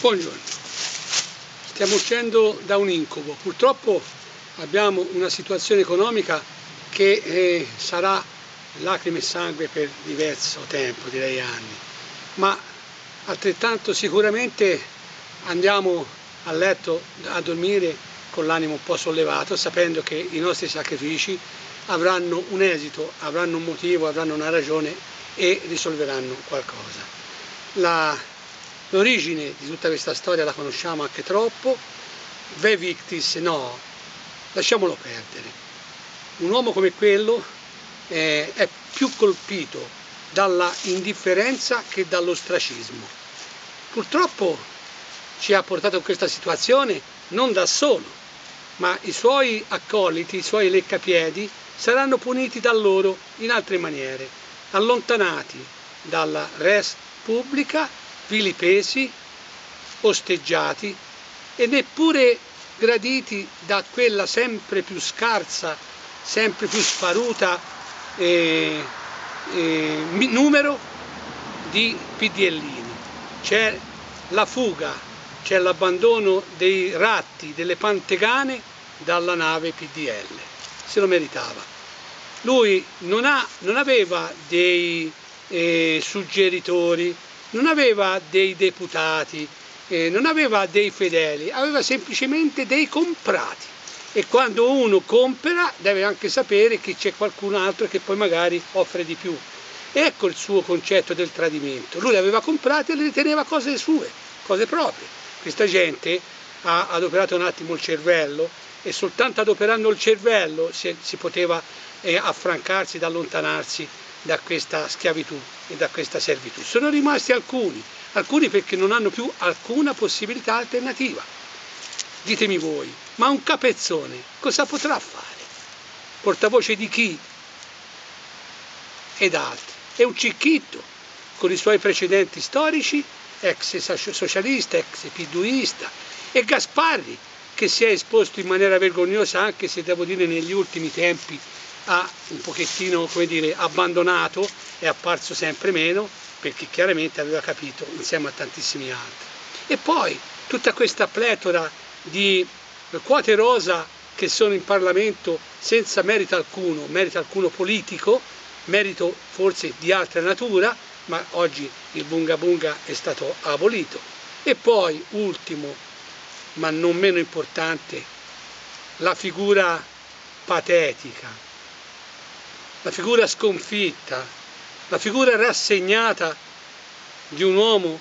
Buongiorno, stiamo uscendo da un incubo, purtroppo abbiamo una situazione economica che eh, sarà lacrime e sangue per diverso tempo, direi anni, ma altrettanto sicuramente andiamo a letto a dormire con l'animo un po' sollevato, sapendo che i nostri sacrifici avranno un esito, avranno un motivo, avranno una ragione e risolveranno qualcosa. La L'origine di tutta questa storia la conosciamo anche troppo, Ve Victis no, lasciamolo perdere. Un uomo come quello eh, è più colpito dalla indifferenza che dall'ostracismo. Purtroppo ci ha portato in questa situazione non da solo, ma i suoi accoliti, i suoi leccapiedi saranno puniti da loro in altre maniere, allontanati dalla res pubblica vilipesi, osteggiati e neppure graditi da quella sempre più scarsa, sempre più sparuta eh, eh, numero di PDLini. C'è la fuga, c'è l'abbandono dei ratti, delle pantegane dalla nave PDL, se lo meritava. Lui non, ha, non aveva dei eh, suggeritori, non aveva dei deputati, eh, non aveva dei fedeli, aveva semplicemente dei comprati. E quando uno compra deve anche sapere che c'è qualcun altro che poi magari offre di più. Ecco il suo concetto del tradimento. Lui le aveva comprate e le riteneva cose sue, cose proprie. Questa gente ha adoperato un attimo il cervello e soltanto adoperando il cervello si, si poteva eh, affrancarsi, allontanarsi da questa schiavitù e da questa servitù. Sono rimasti alcuni, alcuni perché non hanno più alcuna possibilità alternativa. Ditemi voi, ma un capezzone cosa potrà fare? Portavoce di chi? Ed altri. È un cicchetto con i suoi precedenti storici, ex socialista, ex piduista, e Gasparri che si è esposto in maniera vergognosa anche se devo dire negli ultimi tempi ha un pochettino come dire, abbandonato, è apparso sempre meno perché chiaramente aveva capito insieme a tantissimi altri. E poi tutta questa pletora di quote rosa che sono in Parlamento senza merito alcuno, merito alcuno politico, merito forse di altra natura, ma oggi il bunga bunga è stato abolito. E poi, ultimo, ma non meno importante, la figura patetica la figura sconfitta, la figura rassegnata di un uomo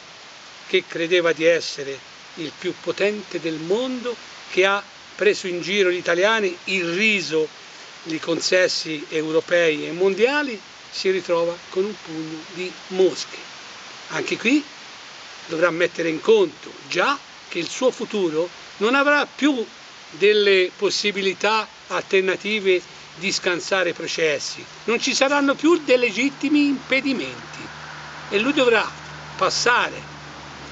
che credeva di essere il più potente del mondo, che ha preso in giro gli italiani, irriso i consessi europei e mondiali, si ritrova con un pugno di mosche. Anche qui dovrà mettere in conto già che il suo futuro non avrà più delle possibilità alternative di scansare i processi, non ci saranno più dei legittimi impedimenti e lui dovrà passare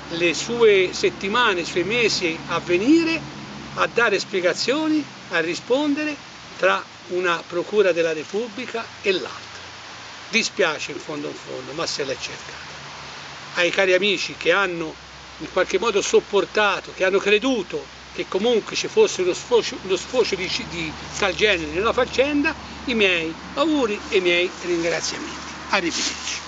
le sue settimane, i suoi mesi a venire a dare spiegazioni, a rispondere tra una procura della Repubblica e l'altra. Dispiace in fondo in fondo, ma se l'è cercata. Ai cari amici che hanno in qualche modo sopportato, che hanno creduto che comunque ci fosse uno sfocio, uno sfocio di, di, tal genere nella faccenda, i miei auguri e i miei ringraziamenti. Arrivederci.